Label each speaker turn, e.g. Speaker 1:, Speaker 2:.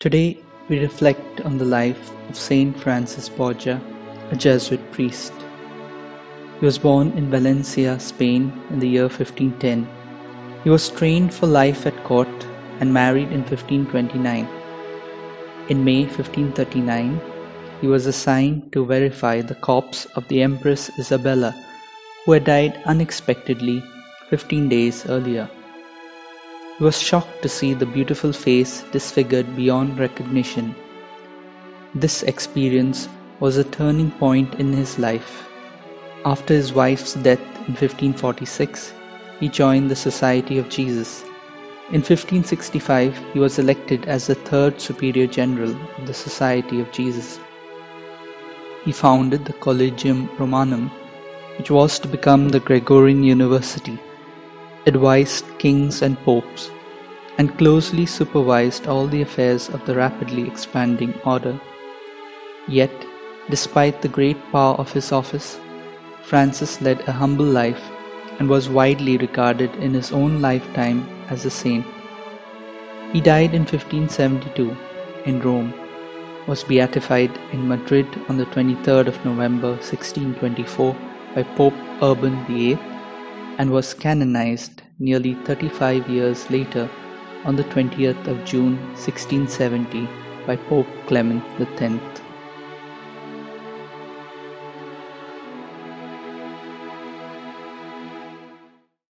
Speaker 1: Today we reflect on the life of Saint Francis Borgia, a Jesuit priest. He was born in Valencia, Spain in the year 1510. He was trained for life at court and married in 1529. In May 1539, he was assigned to verify the corpse of the Empress Isabella, who had died unexpectedly 15 days earlier. He was shocked to see the beautiful face disfigured beyond recognition. This experience was a turning point in his life. After his wife's death in 1546, he joined the Society of Jesus. In 1565, he was elected as the third Superior General of the Society of Jesus. He founded the Collegium Romanum, which was to become the Gregorian University advised kings and popes, and closely supervised all the affairs of the rapidly expanding order. Yet, despite the great power of his office, Francis led a humble life and was widely regarded in his own lifetime as a saint. He died in 1572 in Rome, was beatified in Madrid on the 23rd of November 1624 by Pope Urban VIII and was canonized nearly 35 years later on the 20th of June 1670 by Pope Clement X.